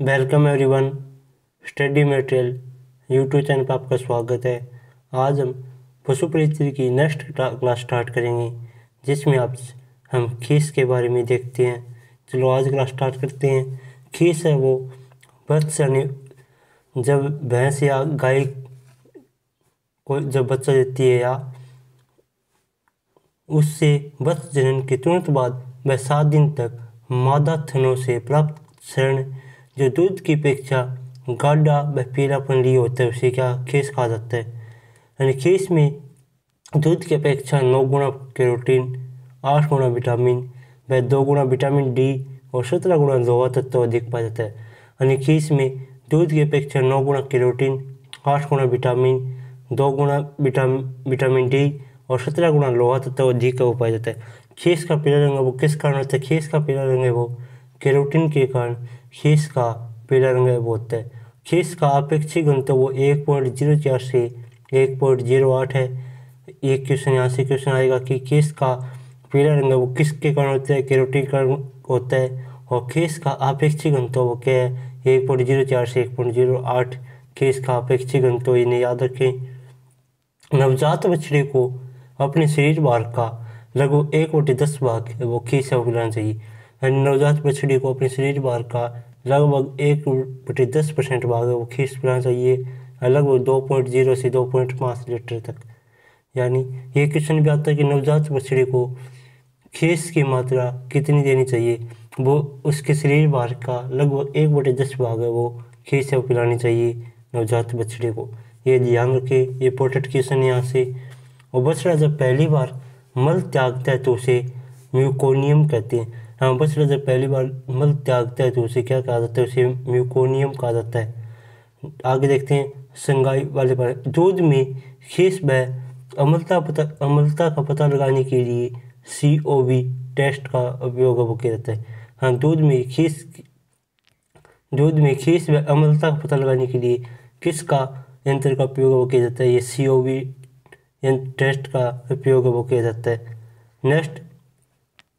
Welcome everyone, study material, YouTube channel पर आपका स्वागत है। आज हम पशु की नेक्स्ट क्लास स्टार्ट करेंगे, जिसमें आप हम खीस के बारे में देखते हैं। चलो आज क्लास स्टार्ट करते हैं। खीस है वो बच्चा यानी जब भैंस या गाय को जब बच्चा देती है या उससे बच्चा जनन के तुरंत बाद वह सात दिन तक मादा थनों से प्राप्त शरण जो दूध की अपेक्षा गाढ़ा व पीलापन लिए होता है, उसे क्या खेस कहा जाता है? यानी खेस में दूध की अपेक्षा नौ गुना कैरोटीन, आठ गुना विटामिन व दो गुना विटामिन डी और सत्रह गुना लोहा तत्व तो अधिक पाया जाता है। यानी खीस में दूध की अपेक्षा नौ गुना कैरोटीन, आठ गुना विटामिन, दो गुना विटामिन विटामिन डी और सत्रह गुना लोहा तत्व तो अधिक वो पाया जाता है। खीस का पीला रंग है वो किस कारण होता है? खीस का पीला रंग है वो कैरोटीन के कारण। खीस का पीला रंग है। वो होता है खीस का अपेक्षित वो एक पॉइंट ज़ीरो चार से एक पॉइंट ज़ीरो आठ है। एक क्वेश्चन यहाँ से क्वेश्चन आएगा कि खीस का पीला रंग है वो किसके कारण होता है कैरोटीन कारण होता है? और खीस का अपेक्षित वो क्या है? एक पॉइंट ज़ीरो चार से एक पॉइंट ज़ीरो आठ। खीस का अपेक्षित घनत्व इन्हें याद रखें। नवजात बछड़े को अपने शरीर भार का लगभग एक बटे दस भाग वो खीस वो पिलाना चाहिए। यानी नवजात बछड़ी को अपने शरीर भार का लगभग एक बटे दस परसेंट भाग वो खीस पिलाना चाहिए लगभग दो पॉइंट ज़ीरो से दो पॉइंट पाँच लीटर तक। यानी ये क्वेश्चन भी आता है कि नवजात बछड़े को खीस की मात्रा कितनी देनी चाहिए? वो उसके शरीर भार का लगभग एक बटे दस भाग है वो है वो पिलानी चाहिए नवजात बछड़े को। ये ध्यान रखें, ये इंपॉर्टेंट क्वेश्चन यहाँ से। और बछड़ा जब पहली बार मल त्यागता है तो उसे म्यूकोनियम कहते हैं। हाँ बछड़ा जब पहली बार मल त्यागता है तो उसे क्या कहा जाता है? उसे म्यूकोनियम कहा जाता है। आगे देखते हैं, संगाई वाले पर। दूध में खीस व अमलता पता, अमलता का पता लगाने के लिए सी ओ वी टेस्ट का उपयोग वो किया जाता है। हाँ दूध में खीस, दूध में खीस व अमलता का पता लगाने के लिए किसका यंत्र का उपयोग किया जाता है? ये सी ओ वी टेस्ट का उपयोग किया जाता है। नेक्स्ट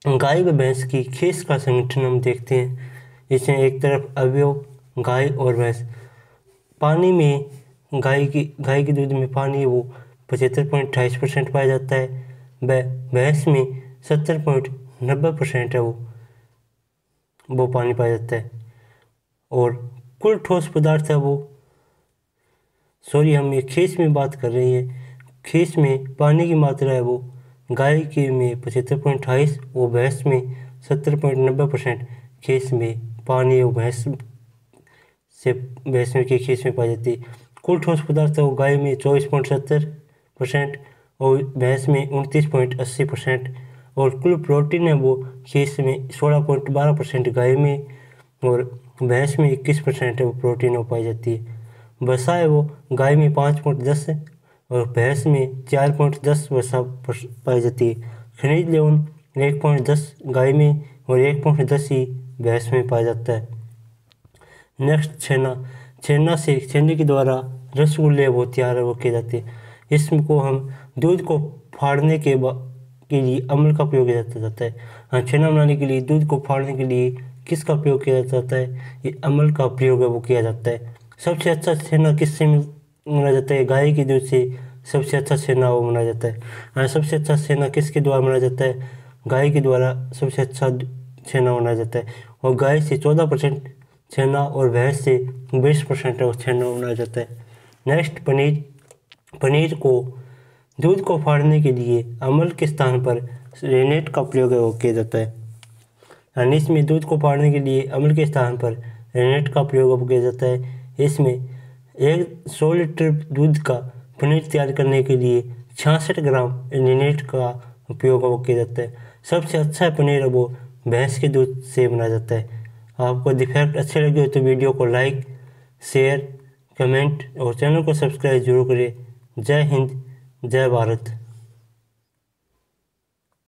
गाय व भैंस की खेस का संगठन हम देखते हैं। इसमें एक तरफ़ अवयव, गाय और भैंस। पानी में गाय की, गाय के दूध में पानी वो पचहत्तर पॉइंट अठाईस परसेंट पाया जाता है। व भैंस में सत्तर पॉइंट नब्बे परसेंट है वो वो पानी पाया जाता है। और कुल ठोस पदार्थ है वो। सॉरी, हम ये खेस में बात कर रहे हैं। खेस में पानी की मात्रा है वो गाय के में पचहत्तर पॉइंट अट्ठाईस और भैंस में सत्तर पॉइंट नब्बे परसेंट, खेस में पानी और भैंस से भैंस के खेस में पाई जाती है। कुल ठोस पदार्थ वो गाय में चौबीस पॉइंट सत्तर परसेंट और भैंस में उनतीस पॉइंट अस्सी परसेंट और कुल प्रोटीन है वो खेस में सोलह पॉइंट बारह परसेंट, गाय में और भैंस में इक्कीस परसेंट है वो प्रोटीन वो पाई जाती है। वसा है वो गाय में पाँच पॉइंट दस और भैंस में चार पॉइंट दस वसा पाई जाती है। खनिज लेवन एक पॉइंट दस गाय में और एक पॉइंट दस ही भैंस में पाया जाता है। नेक्स्ट, छेना। छेना से छेने के द्वारा रसगुल्ले वो तैयार वो किए जाते हैं। इसको हम दूध को फाड़ने के के लिए अमल का प्रयोग किया जाता है। हाँ छेना बनाने के लिए दूध को फाड़ने के लिए किसका प्रयोग किया जाता है? ये अमल का प्रयोग है वो किया जाता है। सबसे अच्छा छेना किससे मनाया जाता है। गाय के दूध से सबसे अच्छा छेना वो मनाया जाता है। सबसे अच्छा छेना किसके द्वारा मनाया जाता है? गाय के द्वारा सबसे अच्छा छेना मनाया जाता है। और गाय से चौदह परसेंट छेना और भैंस से बीस परसेंट छेना बनाया जाता है। नेक्स्ट पनीर। पनीर को दूध को फाड़ने के लिए अमल के स्थान पर रेनेट का प्रयोग किया जाता है। यानी इसमें दूध को फाड़ने के लिए अमल के स्थान पर रेनेट का प्रयोग किया जाता है। इसमें एक सौ लीटर दूध का पनीर तैयार करने के लिए छियासठ ग्राम रेनेट का उपयोग किया जाता है। सबसे अच्छा पनीर वो भैंस के दूध से बनाया जाता है। आपको डिफेक्ट अच्छे लगे हो तो वीडियो को लाइक, शेयर, कमेंट और चैनल को सब्सक्राइब ज़रूर करें। जय हिंद, जय भारत।